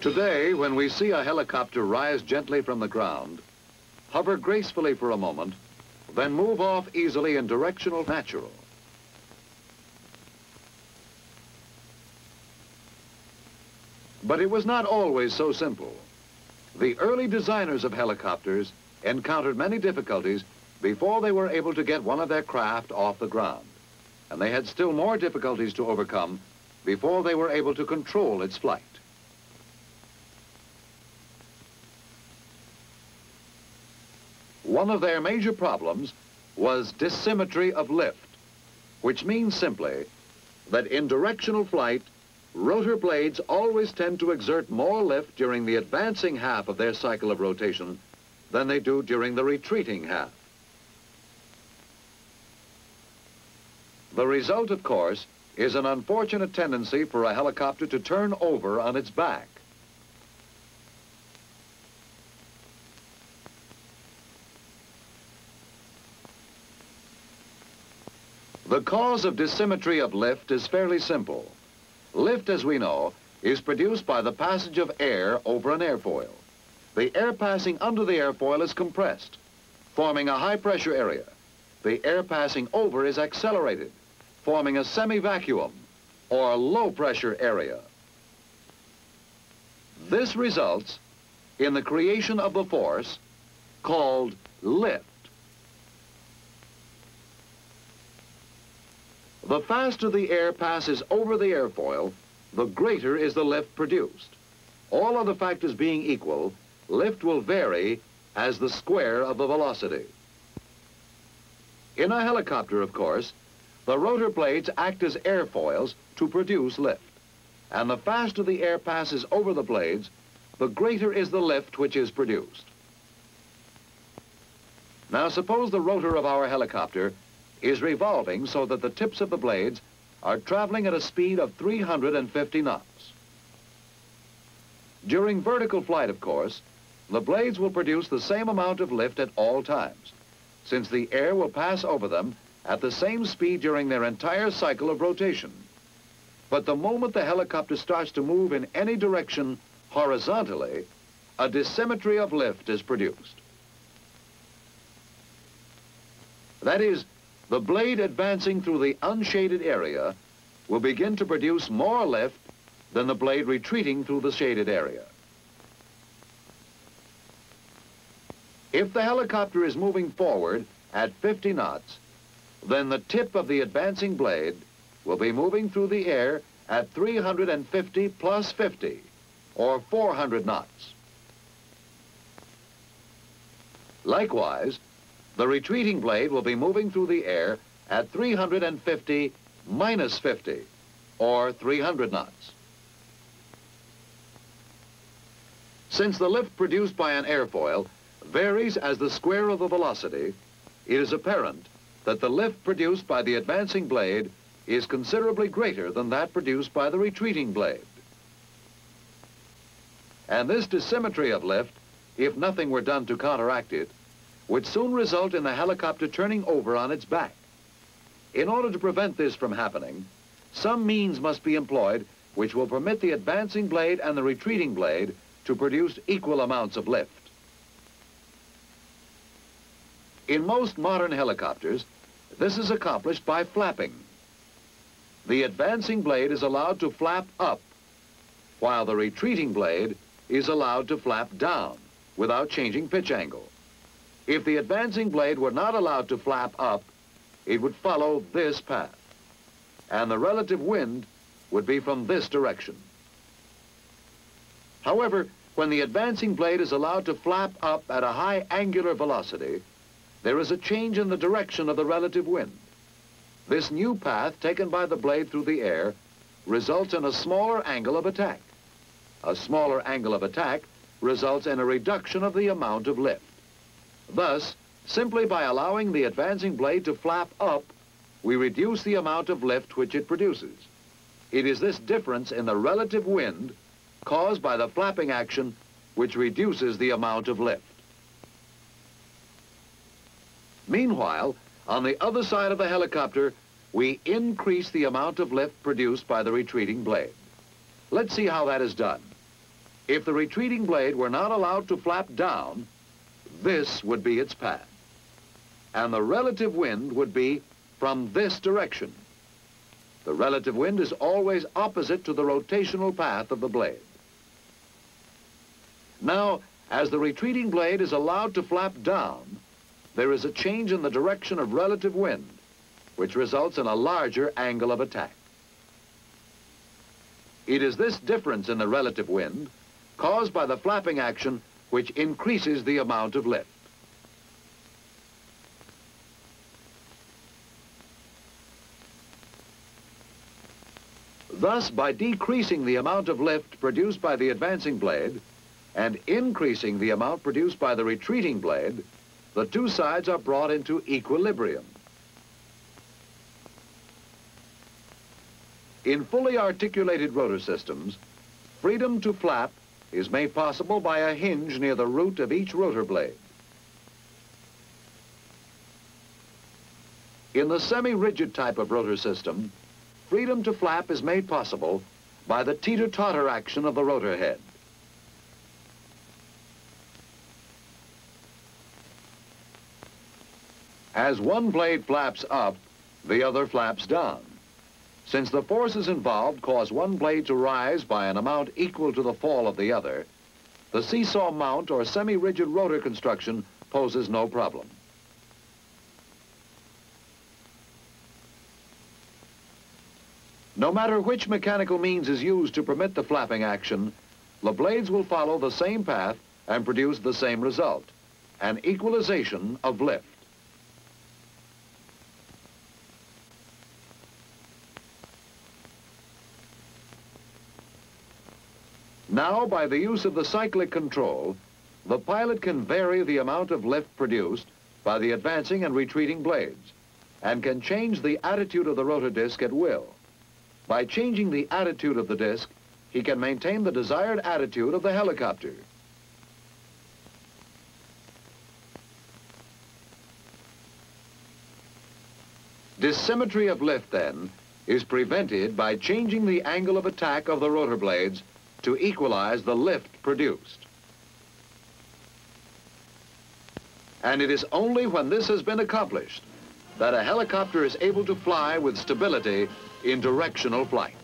Today, when we see a helicopter rise gently from the ground, hover gracefully for a moment, then move off easily in directional natural. But it was not always so simple. The early designers of helicopters encountered many difficulties before they were able to get one of their craft off the ground. And they had still more difficulties to overcome before they were able to control its flight. One of their major problems was dissymmetry of lift, which means simply that in directional flight, rotor blades always tend to exert more lift during the advancing half of their cycle of rotation than they do during the retreating half. The result, of course, is an unfortunate tendency for a helicopter to turn over on its back. The cause of dissymmetry of lift is fairly simple. Lift, as we know, is produced by the passage of air over an airfoil. The air passing under the airfoil is compressed, forming a high-pressure area. The air passing over is accelerated, forming a semi-vacuum, or low-pressure area. This results in the creation of the force called lift. The faster the air passes over the airfoil, the greater is the lift produced. All other factors being equal, lift will vary as the square of the velocity. In a helicopter, of course, the rotor blades act as airfoils to produce lift. And the faster the air passes over the blades, the greater is the lift which is produced. Now suppose the rotor of our helicopter is revolving so that the tips of the blades are traveling at a speed of 350 knots. During vertical flight, of course, the blades will produce the same amount of lift at all times, since the air will pass over them at the same speed during their entire cycle of rotation. But the moment the helicopter starts to move in any direction horizontally, a dissymmetry of lift is produced. That is, the blade advancing through the unshaded area will begin to produce more lift than the blade retreating through the shaded area. If the helicopter is moving forward at 50 knots, then the tip of the advancing blade will be moving through the air at 350 plus 50, or 400 knots. Likewise, the retreating blade will be moving through the air at 350 minus 50, or 300 knots. Since the lift produced by an airfoil varies as the square of the velocity, it is apparent that the lift produced by the advancing blade is considerably greater than that produced by the retreating blade. And this dissymmetry of lift, if nothing were done to counteract it, would soon result in the helicopter turning over on its back. In order to prevent this from happening, some means must be employed which will permit the advancing blade and the retreating blade to produce equal amounts of lift. In most modern helicopters, this is accomplished by flapping. The advancing blade is allowed to flap up, while the retreating blade is allowed to flap down without changing pitch angle. If the advancing blade were not allowed to flap up, it would follow this path, and the relative wind would be from this direction. However, when the advancing blade is allowed to flap up at a high angular velocity, there is a change in the direction of the relative wind. This new path taken by the blade through the air results in a smaller angle of attack. A smaller angle of attack results in a reduction of the amount of lift. Thus, simply by allowing the advancing blade to flap up, we reduce the amount of lift which it produces. It is this difference in the relative wind caused by the flapping action which reduces the amount of lift. Meanwhile, on the other side of the helicopter, we increase the amount of lift produced by the retreating blade. Let's see how that is done. If the retreating blade were not allowed to flap down, this would be its path. And the relative wind would be from this direction. The relative wind is always opposite to the rotational path of the blade. Now, as the retreating blade is allowed to flap down, there is a change in the direction of relative wind, which results in a larger angle of attack. It is this difference in the relative wind, caused by the flapping action, which increases the amount of lift. Thus, by decreasing the amount of lift produced by the advancing blade and increasing the amount produced by the retreating blade, the two sides are brought into equilibrium. In fully articulated rotor systems, freedom to flap is made possible by a hinge near the root of each rotor blade. In the semi-rigid type of rotor system, freedom to flap is made possible by the teeter-totter action of the rotor head. As one blade flaps up, the other flaps down. Since the forces involved cause one blade to rise by an amount equal to the fall of the other, the seesaw mount or semi-rigid rotor construction poses no problem. No matter which mechanical means is used to permit the flapping action, the blades will follow the same path and produce the same result, an equalization of lift. Now, by the use of the cyclic control, the pilot can vary the amount of lift produced by the advancing and retreating blades and can change the attitude of the rotor disc at will. By changing the attitude of the disc, he can maintain the desired attitude of the helicopter. Dissymmetry of lift, then, is prevented by changing the angle of attack of the rotor blades to equalize the lift produced. And it is only when this has been accomplished that a helicopter is able to fly with stability in directional flight.